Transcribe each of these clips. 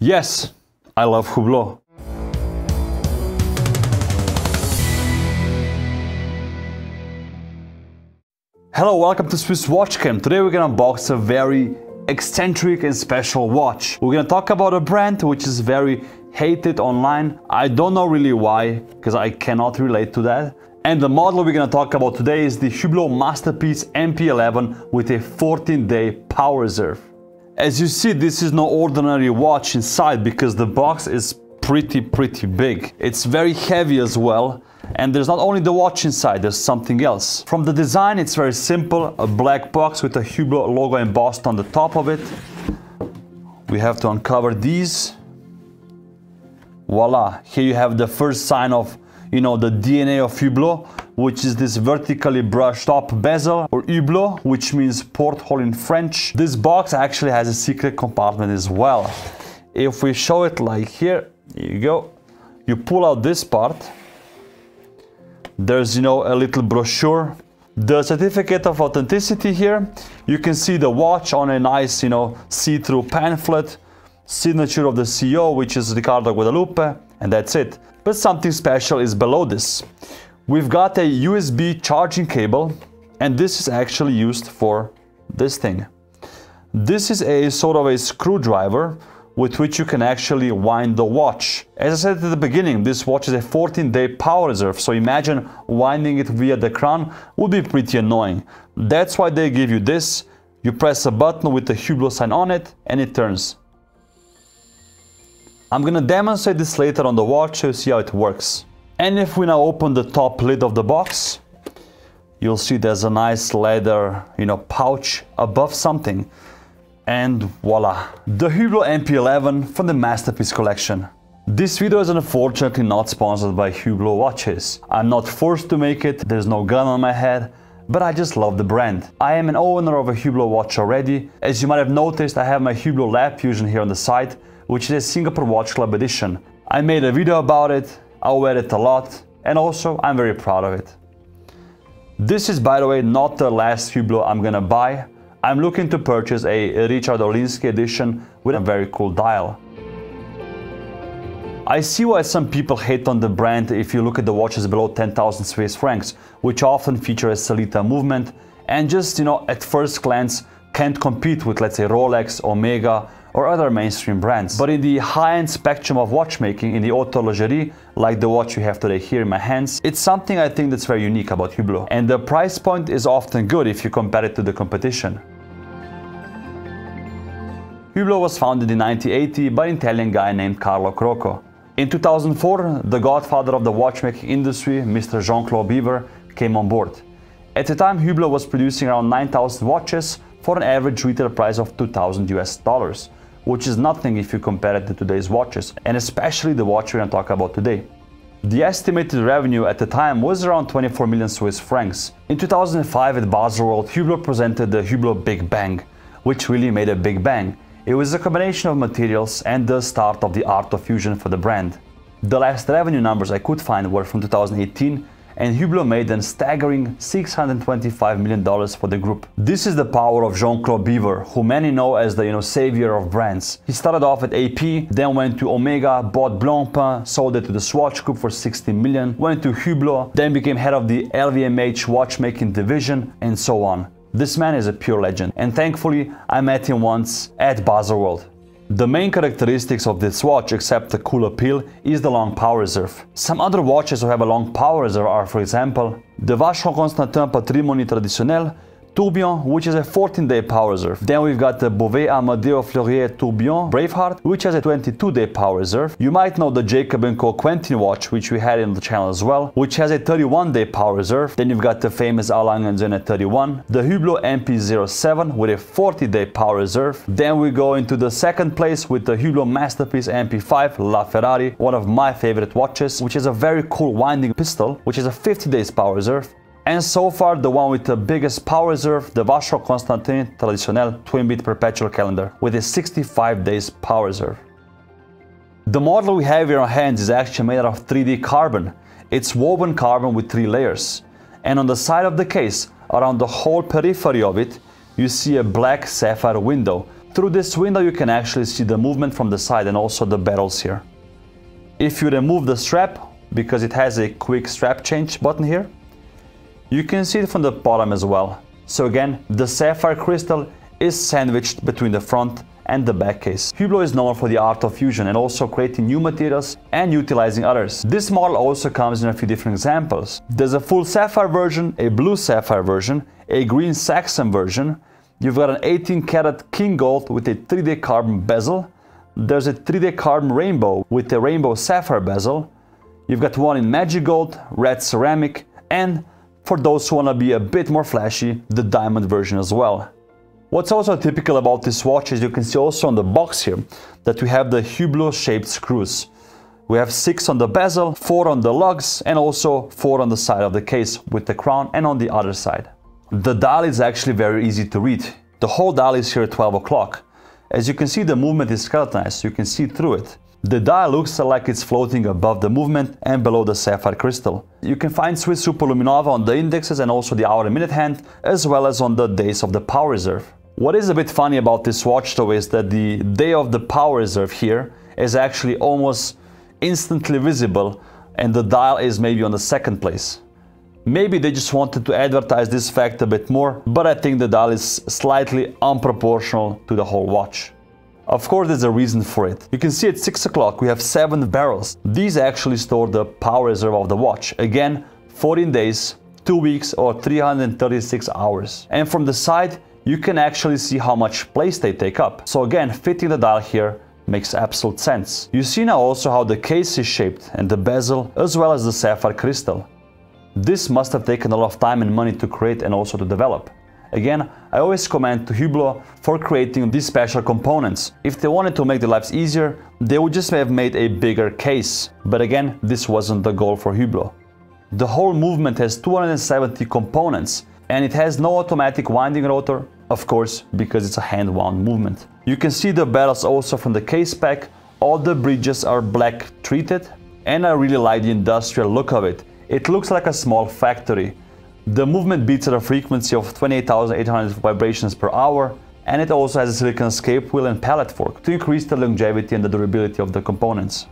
Yes, I love Hublot. Hello, welcome to Swiss Watch Gang. Today we're gonna unbox a very eccentric and special watch. We're gonna talk about a brand which is very hated online. I don't know really why, because I cannot relate to that. And the model we're gonna talk about today is the Hublot Masterpiece MP11 with a 14-day power reserve. As you see, this is no ordinary watch inside because the box is pretty, pretty big. It's very heavy as well. And there's not only the watch inside, there's something else. From the design, it's very simple. A black box with a Hublot logo embossed on the top of it. We have to uncover these. Voila, here you have the first sign of, you know, the DNA of Hublot, which is this vertically brushed top bezel, or hublot, which means porthole in French. This box actually has a secret compartment as well. If we show it like here, here you go, you pull out this part, there's, you know, a little brochure. The certificate of authenticity here, you can see the watch on a nice, you know, see-through pamphlet, signature of the CEO, which is Ricardo Guadalupe, and that's it. But something special is below this. We've got a USB charging cable, and this is actually used for this thing. This is a sort of a screwdriver with which you can actually wind the watch. As I said at the beginning, this watch is a 14-day power reserve, so imagine winding it via the crown would be pretty annoying. That's why they give you this. You press a button with the Hublot sign on it, and it turns. I'm gonna demonstrate this later on the watch so you see how it works. And if we now open the top lid of the box, you'll see there's a nice leather, you know, pouch above something and voila, the Hublot MP11 from the Masterpiece collection. This video is unfortunately not sponsored by Hublot watches. I'm not forced to make it, there's no gun on my head, but I just love the brand. I am an owner of a Hublot watch already. As you might have noticed, I have my Hublot Lab Fusion here on the side, which is a Singapore Watch Club edition. I made a video about it, I wear it a lot, and also I'm very proud of it. This is by the way not the last Hublot I'm gonna buy. I'm looking to purchase a Richard Orlinski edition with a very cool dial. I see why some people hate on the brand if you look at the watches below 10,000 Swiss francs, which often feature a Sellita movement and just, you know, at first glance can't compete with let's say Rolex, Omega or other mainstream brands. But in the high-end spectrum of watchmaking, in the haute horlogerie, like the watch you have today here in my hands, it's something I think that's very unique about Hublot. And the price point is often good if you compare it to the competition. Hublot was founded in 1980 by an Italian guy named Carlo Crocco. In 2004, the godfather of the watchmaking industry, Mr. Jean-Claude Biver, came on board. At the time, Hublot was producing around 9,000 watches for an average retail price of 2,000 US dollars which is nothing if you compare it to today's watches, and especially the watch we're to talk about today. The estimated revenue at the time was around 24 million Swiss francs. In 2005 at Baselworld, Hublot presented the Hublot Big Bang, which really made a big bang. It was a combination of materials and the start of the art of fusion for the brand. The last revenue numbers I could find were from 2018 and Hublot made a staggering $625 million for the group. This is the power of Jean-Claude Biver, who many know as the you know, savior of brands. He started off at AP, then went to Omega, bought Blancpain, sold it to the Swatch Group for 60 million, went to Hublot, then became head of the LVMH watchmaking division, and so on. This man is a pure legend, and thankfully I met him once at Baselworld. The main characteristics of this watch, except the cool appeal, is the long power reserve. Some other watches who have a long power reserve are, for example, the Vacheron Constantin Patrimony Traditionnel, Tourbillon, which is a 14-day power reserve. Then we've got the Bovet Amadeo Fleurier Tourbillon Braveheart, which has a 22-day power reserve. You might know the Jacob & Co. Quenttin watch, which we had in the channel as well, which has a 31-day power reserve. Then you've got the famous A. Lange & 31, the Hublot MP07 with a 40-day power reserve. Then we go into the second place with the Hublot Masterpiece MP5 La Ferrari, one of my favorite watches, which is a very cool winding pistol, which is a 50 days power reserve. And so far, the one with the biggest power reserve, the Vacheron Constantin Traditionnel twin-beat perpetual calendar with a 65 days power reserve. The model we have here on hands is actually made out of 3D carbon. It's woven carbon with three layers. And on the side of the case, around the whole periphery of it, you see a black sapphire window, Through this window you can actually see the movement from the side and also the barrels here. If you remove the strap, because it has a quick strap change button here, you can see it from the bottom as well. So again, the sapphire crystal is sandwiched between the front and the back case. Hublot is known for the art of fusion and also creating new materials and utilizing others. This model also comes in a few different examples. There's a full sapphire version, a blue sapphire version, a green SAXEM version. You've got an 18 karat king gold with a 3D carbon bezel. There's a 3D carbon rainbow with a rainbow sapphire bezel. You've got one in magic gold, red ceramic, and for those who want to be a bit more flashy, the diamond version as well. What's also typical about this watch is you can see also on the box here that we have the Hublot shaped screws. We have six on the bezel, four on the lugs and also four on the side of the case with the crown and on the other side. The dial is actually very easy to read. The whole dial is here at 12 o'clock. As you can see the movement is skeletonized so you can see through it. The dial looks like it's floating above the movement and below the sapphire crystal. You can find Swiss Superluminova on the indexes and also the hour and minute hand as well as on the days of the power reserve. What is a bit funny about this watch though is that the day of the power reserve here is actually almost instantly visible and the dial is maybe on the second place. Maybe they just wanted to advertise this fact a bit more, but I think the dial is slightly unproportional to the whole watch. Of course there's a reason for it. You can see at 6 o'clock we have 7 barrels. These actually store the power reserve of the watch. Again, 14 days, 2 weeks or 336 hours. And from the side you can actually see how much place they take up. So again, fitting the dial here makes absolute sense. You see now also how the case is shaped and the bezel as well as the sapphire crystal. This must have taken a lot of time and money to create and also to develop. Again, I always commend to Hublot for creating these special components. If they wanted to make their lives easier, they would just have made a bigger case. But again, this wasn't the goal for Hublot. The whole movement has 270 components and it has no automatic winding rotor, of course, because it's a hand-wound movement. You can see the bells also from the case back. All the bridges are black treated and I really like the industrial look of it. It looks like a small factory. The movement beats at a frequency of 28,800 vibrations per hour and it also has a silicon escape wheel and pallet fork to increase the longevity and the durability of the components.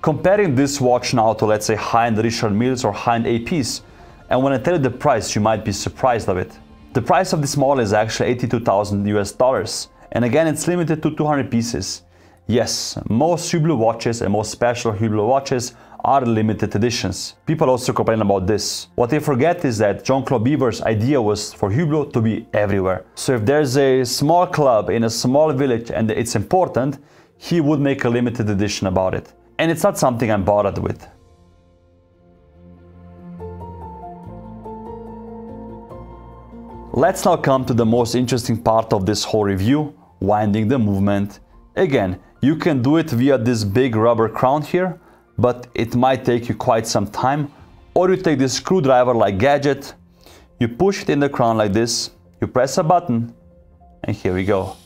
Comparing this watch now to let's say high-end Richard Milles or high-end APs, and when I tell you the price, you might be surprised of it. The price of this model is actually 82,000 US dollars. And again, it's limited to 200 pieces. Yes, most Hublot watches and most special Hublot watches are limited editions. People also complain about this. What they forget is that Jean-Claude Biver's idea was for Hublot to be everywhere. So if there's a small club in a small village and it's important, he would make a limited edition about it. And it's not something I'm bothered with. Let's now come to the most interesting part of this whole review, winding the movement. Again, you can do it via this big rubber crown here, but it might take you quite some time. Or you take this screwdriver like gadget, you push it in the crown like this, you press a button, and here we go.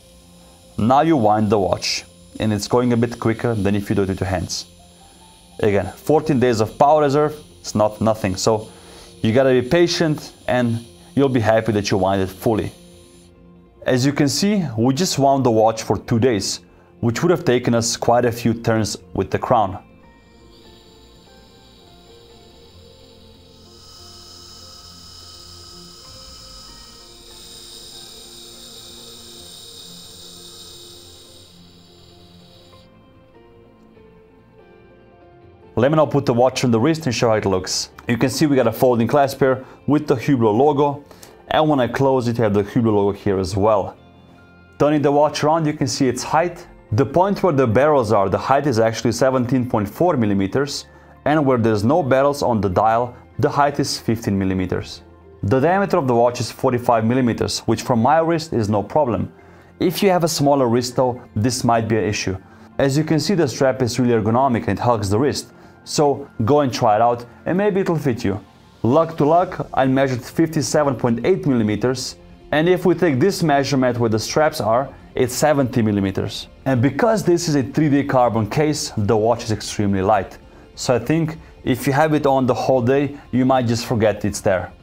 Now you wind the watch, and it's going a bit quicker than if you do it with your hands. Again, 14 days of power reserve, it's not nothing. So you gotta be patient and you'll be happy that you wind it fully. As you can see, we just wound the watch for two days, which would have taken us quite a few turns with the crown. Let me now put the watch on the wrist and show how it looks. You can see we got a folding clasp here with the Hublot logo. And when I close it, you have the Hublot logo here as well. Turning the watch around, you can see its height. The point where the barrels are, the height is actually 17.4 millimeters. And where there's no barrels on the dial, the height is 15 millimeters. The diameter of the watch is 45 millimeters, which from my wrist is no problem. If you have a smaller wrist though, this might be an issue. As you can see, the strap is really ergonomic and it hugs the wrist. So go and try it out and maybe it'll fit you. Lug to lug, I measured 57.8 millimeters, and if we take this measurement where the straps are, it's 70 millimeters. And because this is a 3D carbon case, the watch is extremely light. So I think if you have it on the whole day, you might just forget it's there.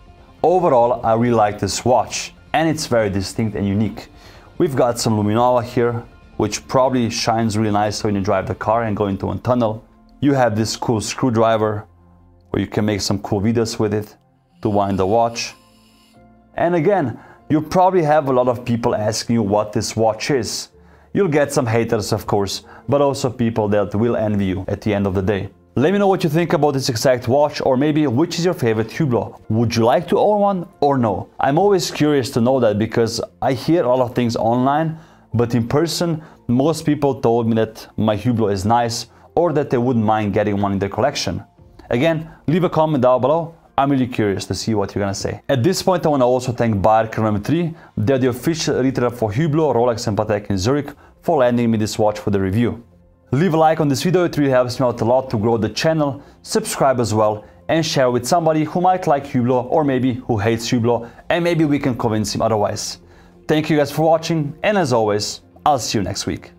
Overall, I really like this watch, and it's very distinct and unique. We've got some Luminova here, which probably shines really nice when you drive the car and go into a tunnel. You have this cool screwdriver where you can make some cool videos with it to wind the watch. And again, you probably have a lot of people asking you what this watch is. You'll get some haters, of course, but also people that will envy you at the end of the day. Let me know what you think about this exact watch or maybe which is your favorite Hublot. Would you like to own one or no? I'm always curious to know that because I hear a lot of things online, but in person, most people told me that my Hublot is nice or that they wouldn't mind getting one in their collection. Again, leave a comment down below I'm really curious to see what you're gonna say. At this point, I wanna also thank Beyer Chronometrie. They're the official retailer for Hublot, Rolex and Patek in Zurich for lending me this watch for the review. Leave a like on this video, it really helps me out a lot to grow the channel, subscribe as well, and share with somebody who might like Hublot or maybe who hates Hublot, and maybe we can convince him otherwise. Thank you guys for watching, and as always, I'll see you next week.